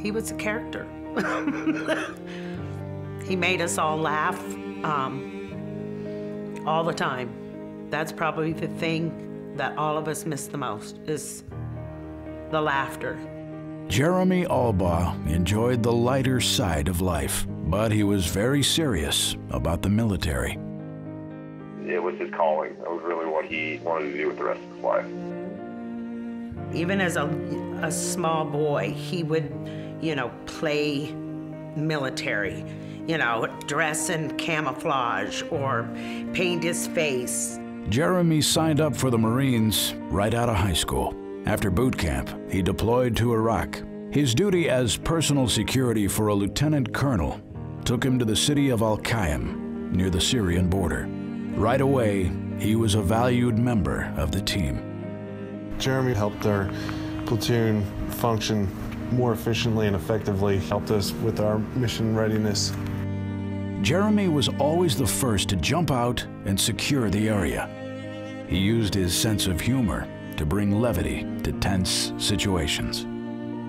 he was a character. he made us all laugh um, all the time. That's probably the thing that all of us miss the most is the laughter. Jeremy Allbaugh enjoyed the lighter side of life, but he was very serious about the military. It was his calling. That was really what he wanted to do with the rest of his life. Even as a, a small boy, he would, you know, play military, you know, dress in camouflage or paint his face. Jeremy signed up for the Marines right out of high school. After boot camp, he deployed to Iraq. His duty as personal security for a lieutenant colonel took him to the city of Al Qaim, near the Syrian border. Right away, he was a valued member of the team. Jeremy helped our platoon function more efficiently and effectively, helped us with our mission readiness. Jeremy was always the first to jump out and secure the area. He used his sense of humor to bring levity to tense situations.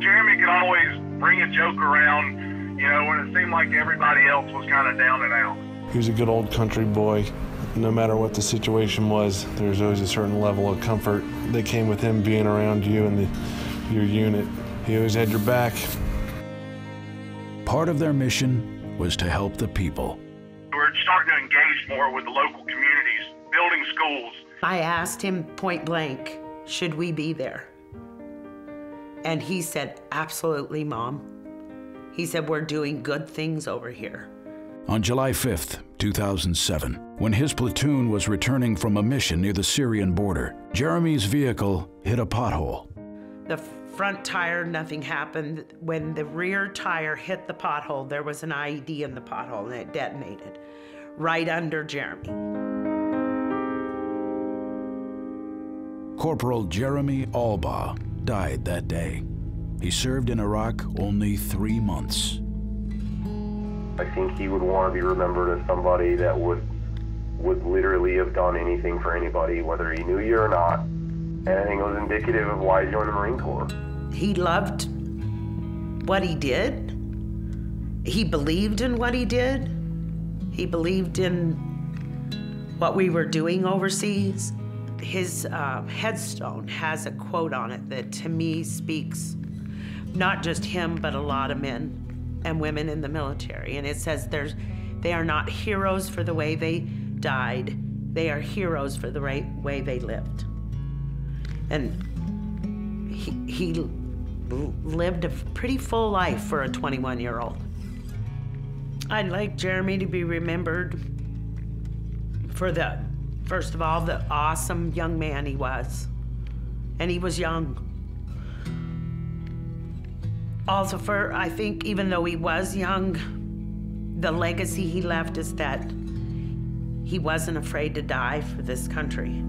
Jeremy could always bring a joke around, you know, when it seemed like everybody else was kind of down and out. He was a good old country boy. No matter what the situation was, there was always a certain level of comfort that came with him being around you and the, your unit. He always had your back. Part of their mission was to help the people. We're starting to engage more with the local communities, building schools. I asked him point blank, should we be there? And he said, absolutely, Mom. He said, we're doing good things over here. On July 5th, 2007, when his platoon was returning from a mission near the Syrian border, Jeremy's vehicle hit a pothole. The front tire, nothing happened. When the rear tire hit the pothole, there was an IED in the pothole and it detonated right under Jeremy. Corporal Jeremy Allbaugh died that day. He served in Iraq only three months. I think he would want to be remembered as somebody that would would literally have done anything for anybody, whether he knew you or not. And I think it was indicative of why he joined the Marine Corps. He loved what he did. He believed in what he did. He believed in what we were doing overseas. His uh, headstone has a quote on it that to me speaks not just him, but a lot of men and women in the military. And it says there's, they are not heroes for the way they died, they are heroes for the right way they lived. And he, he lived a pretty full life for a 21 year old. I'd like Jeremy to be remembered for the, first of all, the awesome young man he was. And he was young. Also, for I think even though he was young, the legacy he left is that he wasn't afraid to die for this country.